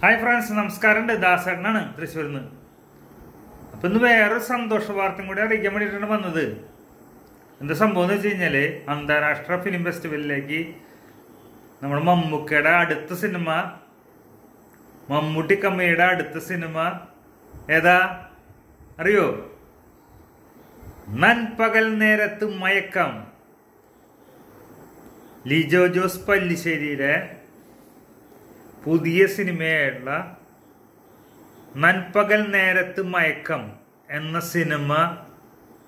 Hi friends നമസ്കാരം. ഉണ്ട് ദാസേട്ടനാണ് തൃശ്ശൂരിൽ നിന്ന് അപ്പം ഇന്ന് വേറൊരു സന്തോഷ വാർത്തയും കൂടി അറിയിക്കാൻ വേണ്ടിയിട്ടാണ് വന്നത്. എന്താ സംഭവം എന്ന് വെച്ച് കഴിഞ്ഞാൽ അന്താരാഷ്ട്ര ഫിലിം ഫെസ്റ്റിവലിലേക്ക് നമ്മുടെ മമ്മൂക്കയുടെ അടുത്ത സിനിമ മമ്മൂട്ടി കമ്മയുടെ അടുത്ത സിനിമ ഏതാ? അറിയോ? നൻപകൽ നേരത്ത് മയക്കം. ലിജോ ജോസ് പല്ലിശ്ശേരിയുടെ പുതിയ സിനിമയായുള്ള നൻപകൽ നേരത്ത് മയക്കം എന്ന സിനിമ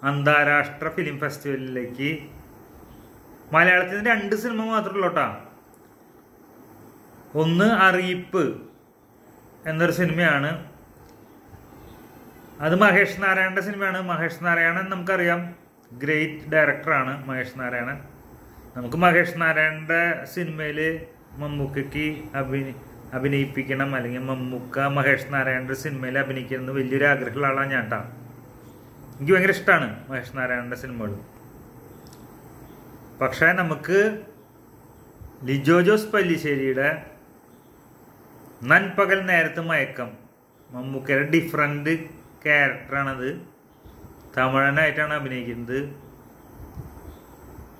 അന്താരാഷ്ട്ര ഫിലിം ഫെസ്റ്റിവലിലേക്ക് മലയാളത്തിൽ രണ്ട് സിനിമ മാത്രമേ കേട്ടോ ഒന്ന് അറിയിപ്പ് എന്നൊരു സിനിമയാണ്. അത് മഹേഷ് നാരായണന്റെ സിനിമയാണ്. മഹേഷ് നാരായണൻ നമുക്കറിയാം. ഗ്രേറ്റ് ഡയറക്ടറാണ് മഹേഷ് നാരായണൻ. നമുക്ക് മഹേഷ് നാരായണന്റെ സിനിമയിൽ മമ്മൂക്കയ്ക്ക് അഭിനയി അഭിനയിപ്പിക്കണം. അല്ലെങ്കിൽ മമ്മൂക്ക മഹേഷ് നാരായണന്റെ സിനിമയിൽ അഭിനയിക്കണം വലിയൊരു ആഗ്രഹമുള്ള ആളാണ് ഞാൻ ട്ടാ. എനിക്ക് ഭയങ്കര ഇഷ്ടമാണ് മഹേഷ് നാരായണന്റെ സിനിമകൾ പക്ഷേ നമുക്ക് ലിജോ ജോസ് പല്ലിശ്ശേരിയുടെ നൻപകൽ നേരത്തെ മയക്കം. മമ്മൂക്കയുടെ ഡിഫറെന്റ് ക്യാരക്ടറാണത് തമിഴനായിട്ടാണ് അഭിനയിക്കുന്നത്.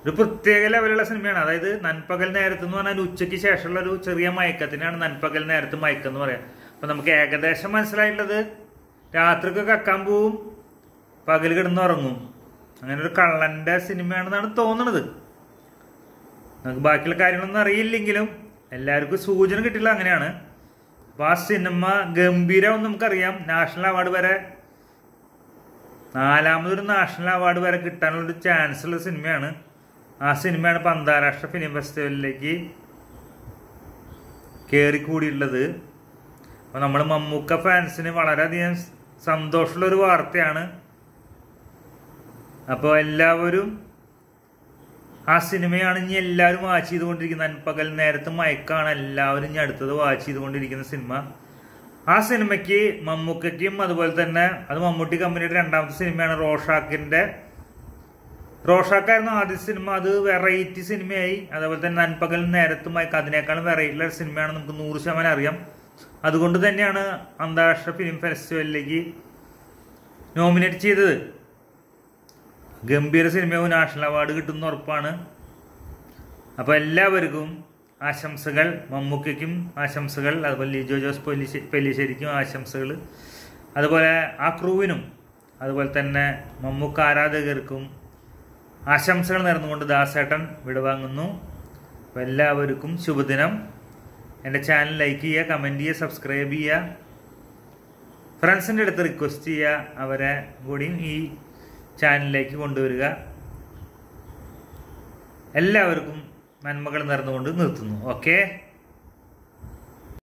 ഒരു പ്രത്യേക ലെവലുള്ള സിനിമയാണ് അതായത് നൻപകൽ നേരത്ത് എന്ന് പറഞ്ഞാൽ ഉച്ചയ്ക്ക് ശേഷമുള്ള ഒരു ചെറിയ മയക്കത്തിനാണ് നൻപകൽ നേരത്ത് മയക്കം എന്ന് പറയാം. അപ്പൊ നമുക്ക് ഏകദേശം മനസ്സിലായിട്ടുള്ളത് രാത്രിക്ക് കക്കാൻ പോവും പകൽ കിടന്നുറങ്ങും അങ്ങനെ ഒരു കള്ളന്റെ സിനിമയാണെന്നാണ് തോന്നുന്നത് നമുക്ക് ബാക്കിയുള്ള കാര്യങ്ങളൊന്നും അറിയില്ലെങ്കിലും എല്ലാവർക്കും സൂചന കിട്ടില്ല അങ്ങനെയാണ്. അപ്പൊ ആ സിനിമ ഗംഭീരമെന്ന് നമുക്കറിയാം. നാഷണൽ അവാർഡ് വരെ നാലാമതൊരു നാഷണൽ അവാർഡ് വരെ കിട്ടാനുള്ള ചാൻസ് ഉള്ള സിനിമയാണ് ആ സിനിമയാണ് ഇപ്പോൾ അന്താരാഷ്ട്ര ഫിലിം ഫെസ്റ്റിവലിലേക്ക് കയറിക്കൂടിയിട്ടുള്ളത് അപ്പോൾ നമ്മൾ മമ്മൂക്ക ഫാൻസിന് വളരെയധികം സന്തോഷമുള്ള ഒരു വാർത്തയാണ്. അപ്പോൾ എല്ലാവരും ആ സിനിമയാണ് ഇനി എല്ലാവരും വാച്ച് ചെയ്തുകൊണ്ടിരിക്കുന്നത്. അൻപകൽ നേരത്തെ മയക്കാണ് എല്ലാവരും ഇനി അടുത്തത് വാച്ച് ചെയ്തുകൊണ്ടിരിക്കുന്ന സിനിമ. ആ സിനിമയ്ക്ക് മമ്മൂക്കയ്ക്കും അതുപോലെ തന്നെ അത് മമ്മൂട്ടി കമ്പനിയുടെ രണ്ടാമത്തെ സിനിമയാണ് റോഷാക്കിന്റെ റോഷാക്കായിരുന്നു ആദ്യ സിനിമ അത് വെറൈറ്റി സിനിമയായി അതേപോലെ തന്നെ നൻപകൽ നേരത്തുമായി അതിനേക്കാളും വെറൈറ്റി ഉള്ള സിനിമയാണ് നമുക്ക് നൂറ് ശതമാനം അറിയാം. അതുകൊണ്ട് തന്നെയാണ് അന്താരാഷ്ട്ര ഫിലിം ഫെസ്റ്റിവലിലേക്ക് നോമിനേറ്റ് ചെയ്തത്. ഗംഭീര സിനിമയാവും നാഷണൽ അവാർഡ് കിട്ടുന്ന ഉറപ്പാണ്. അപ്പോൾ എല്ലാവർക്കും ആശംസകൾ. മമ്മൂക്കയ്ക്കും ആശംസകൾ. അതുപോലെ ലിജോ ജോസ് പെല്ലിശ്ശേ പെല്ലിശ്ശേരിക്കും ആശംസകൾ അതുപോലെ ആ ക്രൂവിനും അതുപോലെ തന്നെ മമ്മൂക്ക ആരാധകർക്കും ആശംസകൾ നേർന്നുകൊണ്ട് ദാസേട്ടൻ വിടവാങ്ങുന്നു. അപ്പോൾ എല്ലാവർക്കും ശുഭദിനം. എന്റെ ചാനൽ ലൈക്ക് ചെയ്യുക കമന്റ് ചെയ്യുക സബ്സ്ക്രൈബ് ചെയ്യുക. ഫ്രണ്ട്സിന്റെ അടുത്ത് റിക്വസ്റ്റ് ചെയ്യുക അവരെ കൂടിയും ഈ ചാനലിലേക്ക് കൊണ്ടുവരിക. എല്ലാവർക്കും നന്മകൾ നേർന്നുകൊണ്ട് നിർത്തുന്നു. ഓക്കെ?